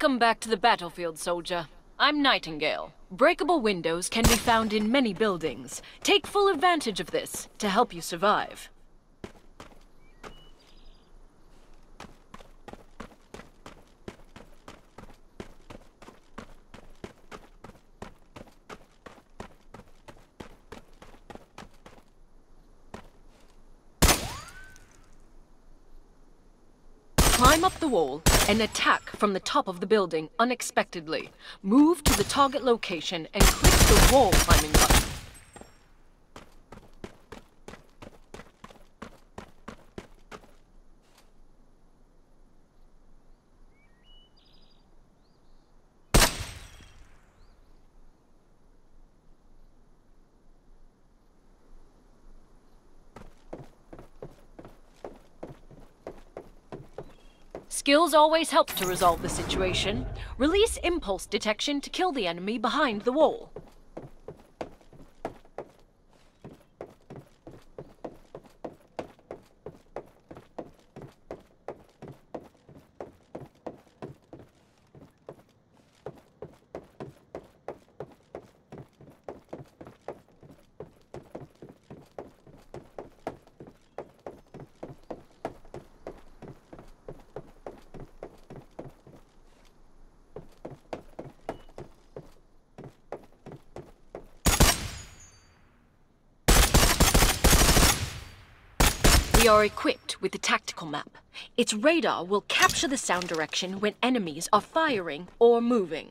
Welcome back to the battlefield, soldier. I'm Nightingale. Breakable windows can be found in many buildings. Take full advantage of this to help you survive. Climb up the wall and attack from the top of the building unexpectedly. Move to the target location and click the wall climbing button. Skills always help to resolve the situation. Release impulse detection to kill the enemy behind the wall. Are equipped with the tactical map. Its radar will capture the sound direction when enemies are firing or moving.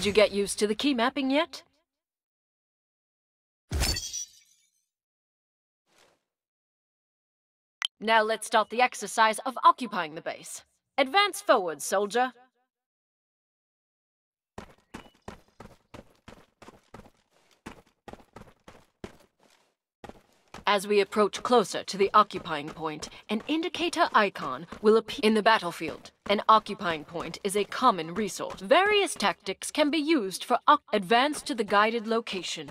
Did you get used to the key mapping yet? Now let's start the exercise of occupying the base. Advance forward, soldier. As we approach closer to the occupying point, an indicator icon will appear in the battlefield. An occupying point is a common resource. Various tactics can be used for advance to the guided location.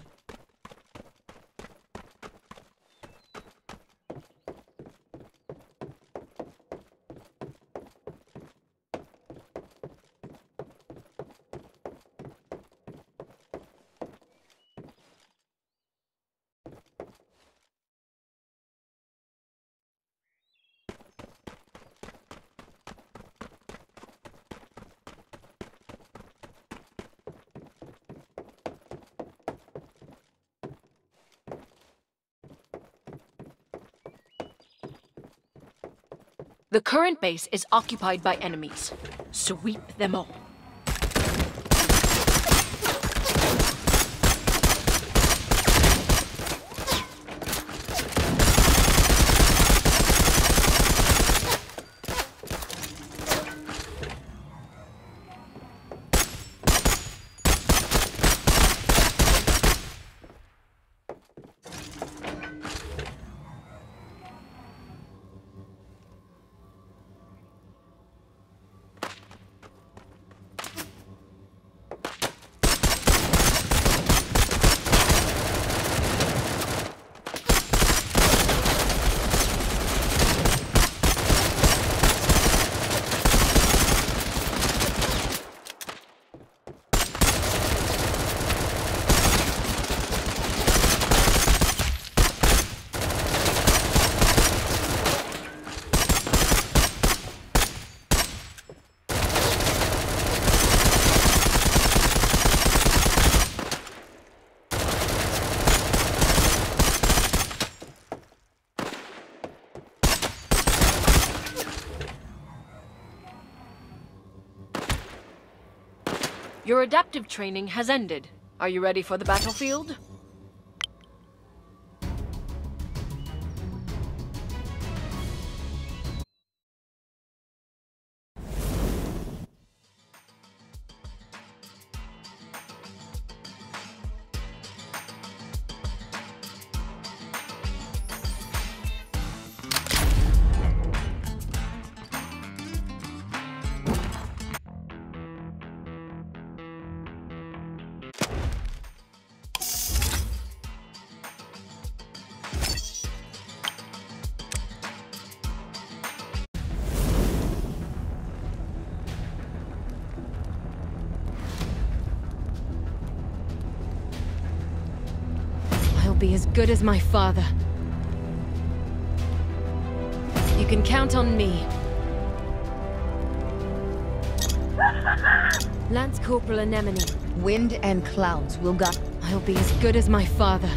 The current base is occupied by enemies. Sweep them all. Your adaptive training has ended. Are you ready for the battlefield? Be as good as my father. You can count on me. Lance Corporal Anemone. Wind and clouds will guide. I'll be as good as my father.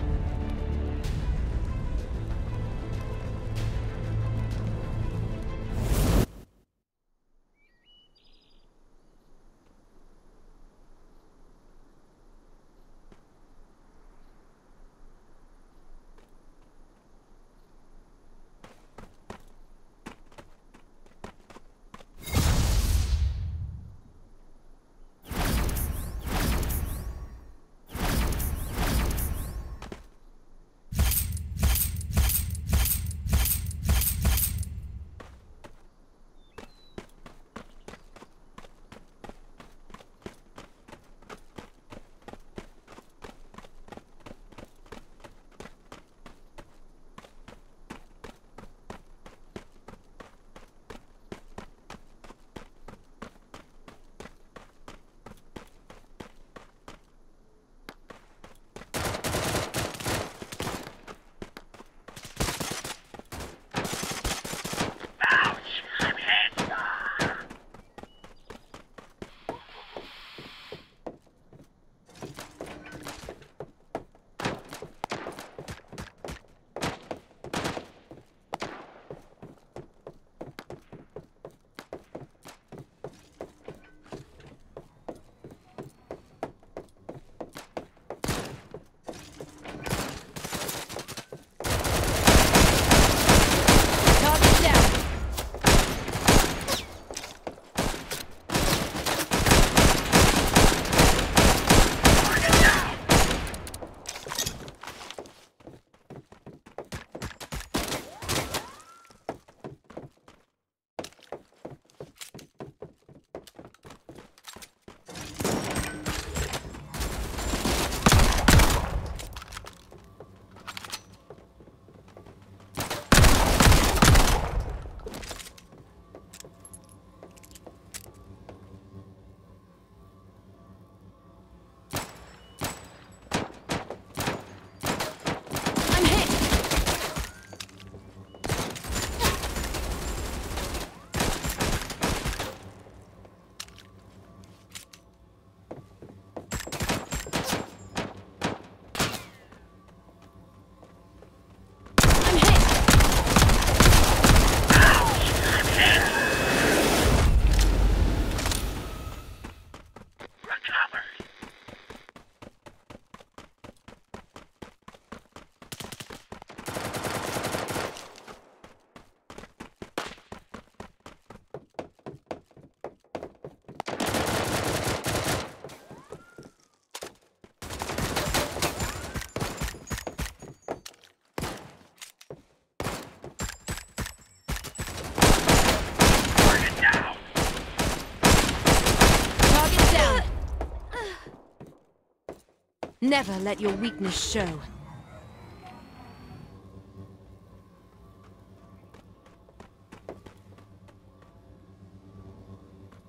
Never let your weakness show.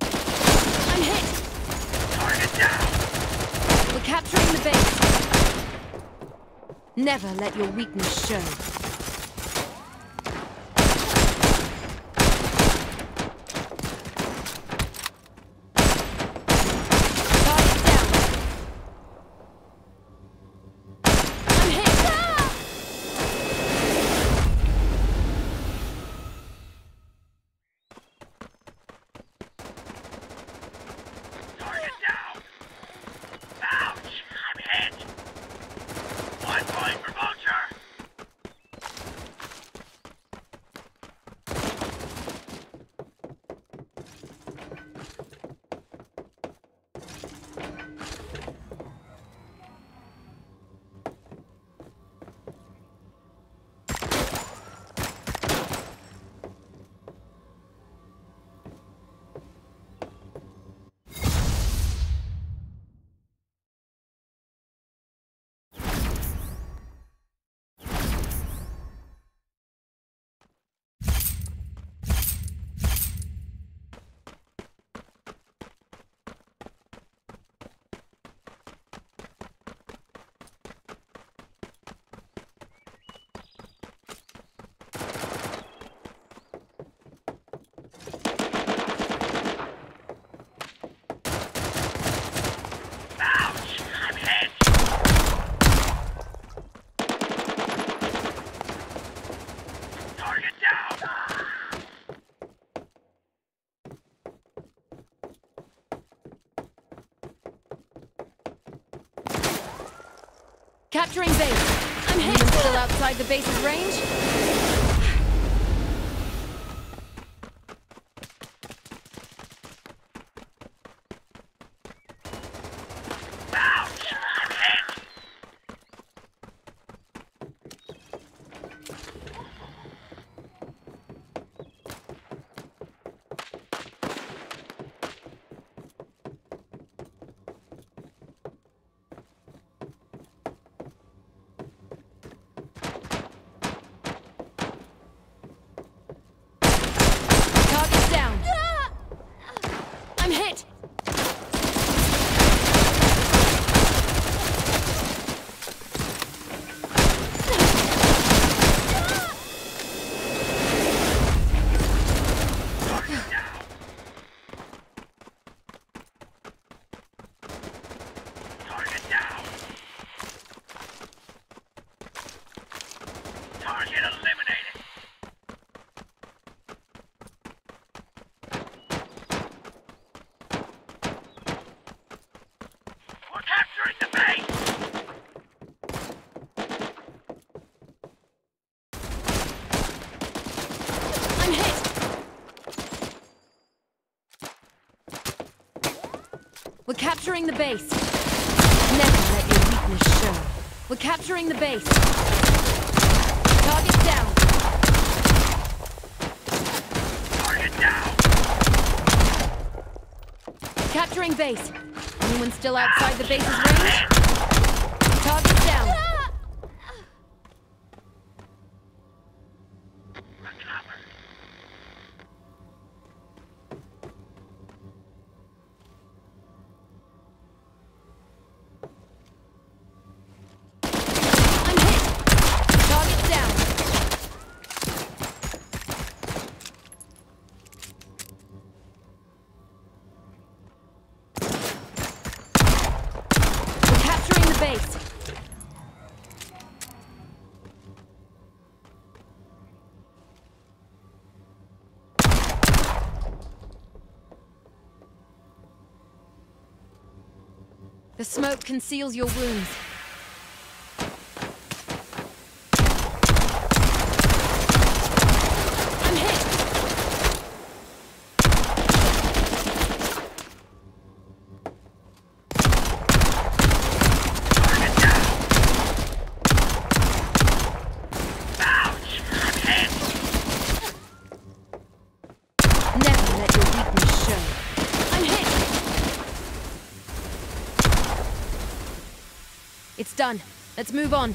I'm hit. Target down! We're capturing the base. Never let your weakness show. Capturing base. I'm hit. Still outside the base's range? Target down. I'm hit. Target down. Target eliminated. We're capturing the base. I'm hit. We're capturing the base. Never let your weakness show. We're capturing the base. Target down. Target down. Capturing base. Anyone still outside the base's range? Target down. Recover. I'm hit. Target down. We're capturing the base. The smoke conceals your wounds. I'm hit. Ouch! I'm hit. Never let your weakness show. I'm hit. It's done. Let's move on.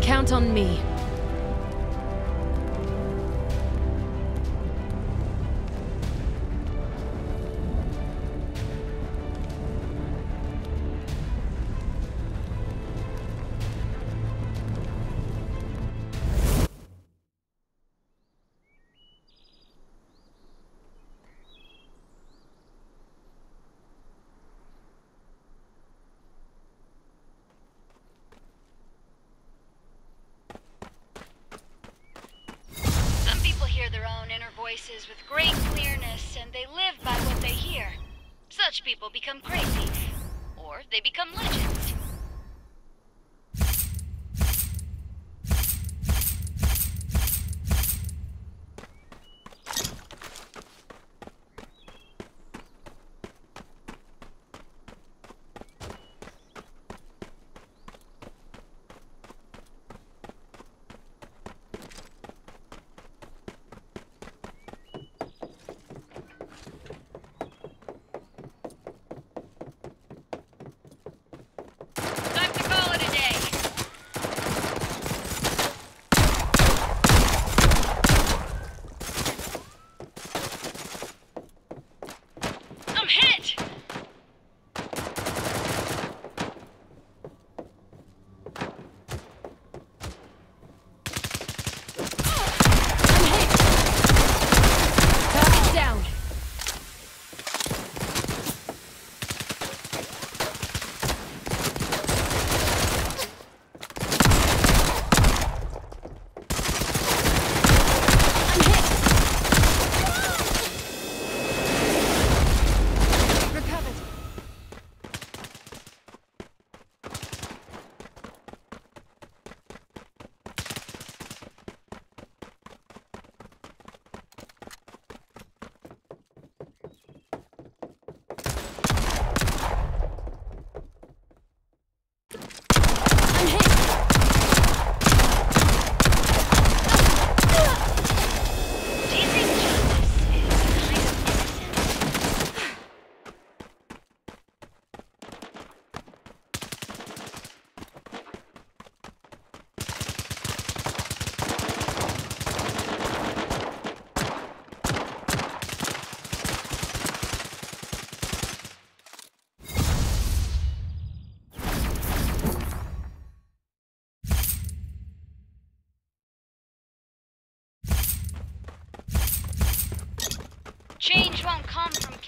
Count on me.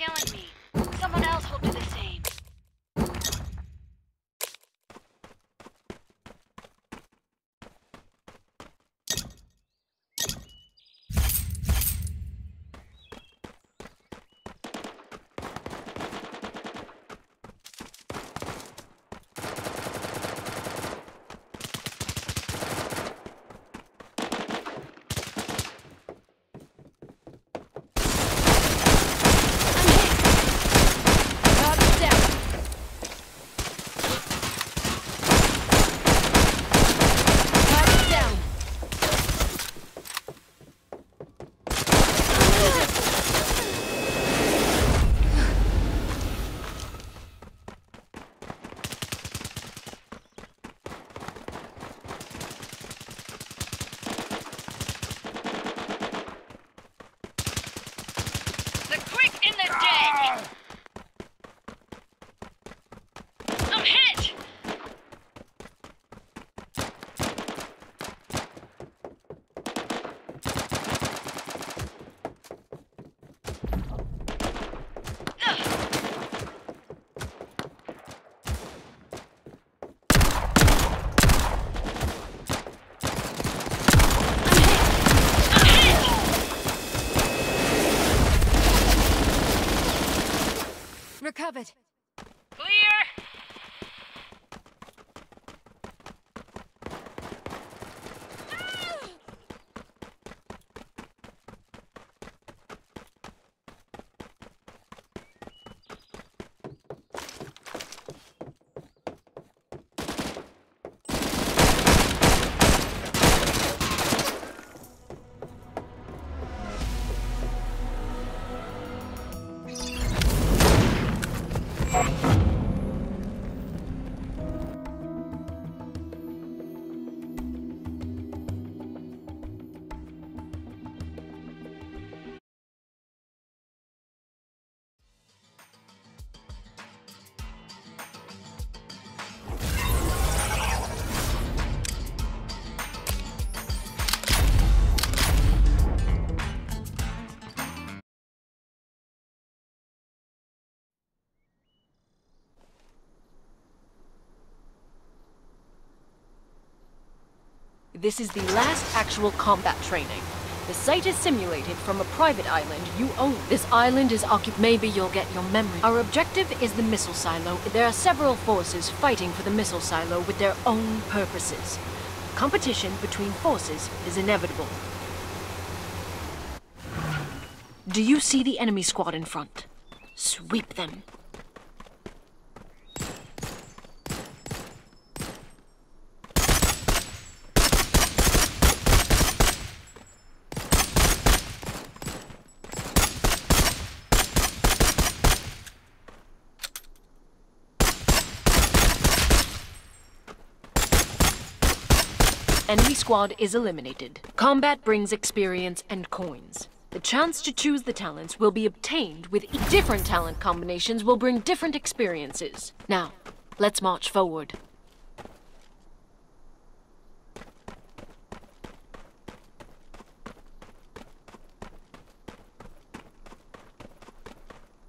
Killing me. Someone else will do the same. Target down! Target down! The quick and the dead! I'm hit! I'm hit! Recovered. Clear! This is the last actual combat training. The site is simulated from a private island you own. This island is occupied. Maybe you'll get your memory. Our objective is the missile silo. There are several forces fighting for the missile silo with their own purposes. Competition between forces is inevitable. Do you see the enemy squad in front? Sweep them. Enemy squad is eliminated. Combat brings experience and coins. The chance to choose the talents will be obtained with different talent combinations will bring different experiences. Now, let's march forward.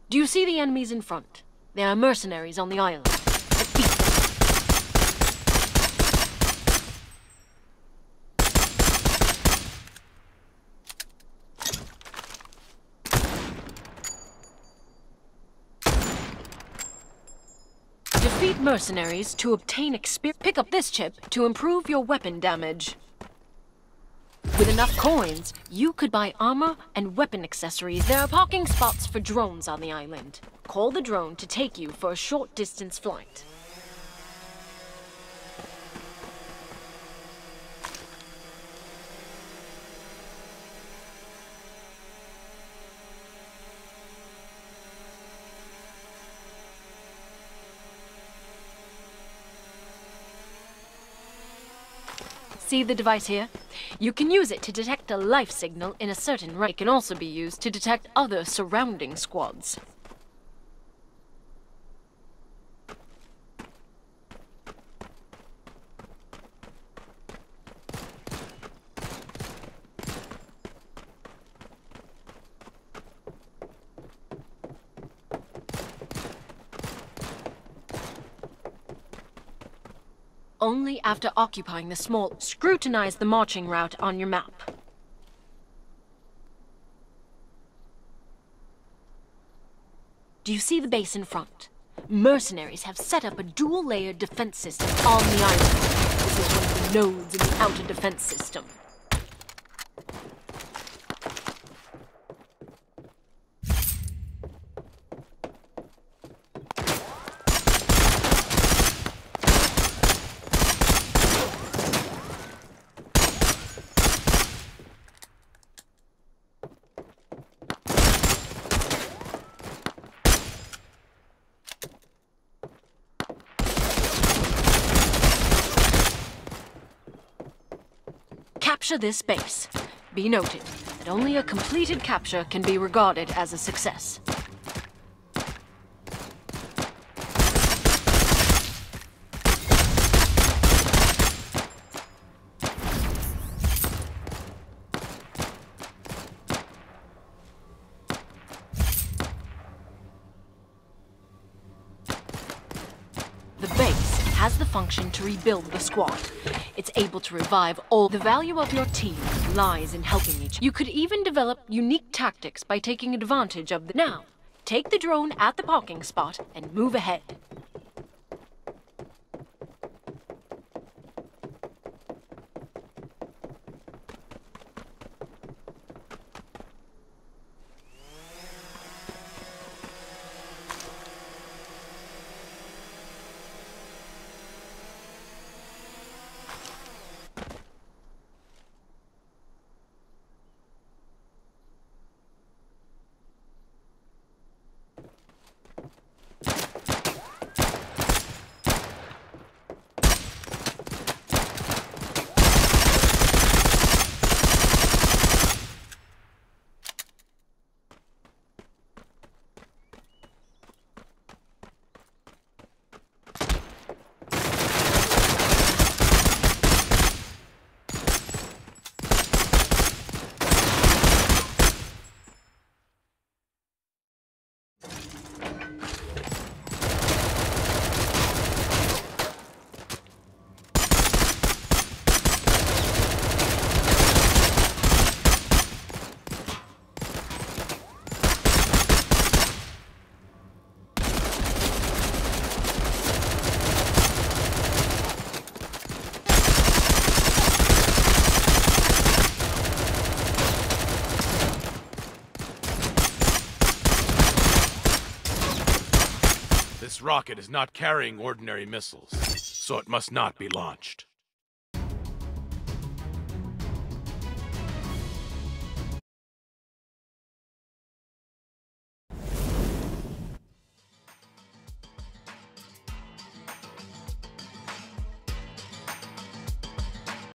Do you see the enemies in front? They are mercenaries on the island. Defeat them. Defeat mercenaries to obtain experience. Pick up this chip to improve your weapon damage. With enough coins, you could buy armor and weapon accessories. There are parking spots for drones on the island. Call the drone to take you for a short distance flight. See the device here? You can use it to detect a life signal in a certain range. It can also be used to detect other surrounding squads. Only after occupying the small, scrutinize the marching route on your map. Do you see the base in front? Mercenaries have set up a dual-layered defense system on the island. This is one of the nodes in the outer defense system. Capture this base. Be noted that only a completed capture can be regarded as a success. The base has the function to rebuild the squad. Able to revive all. The value of your team lies in helping each. You could even develop unique tactics by taking advantage of the. Now, take the drone at the parking spot and move ahead. Rocket is not carrying ordinary missiles, so it must not be launched.